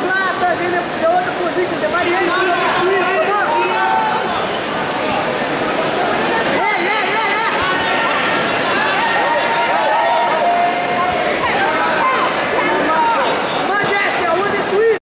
platas ainda de outra posição, de Mariana.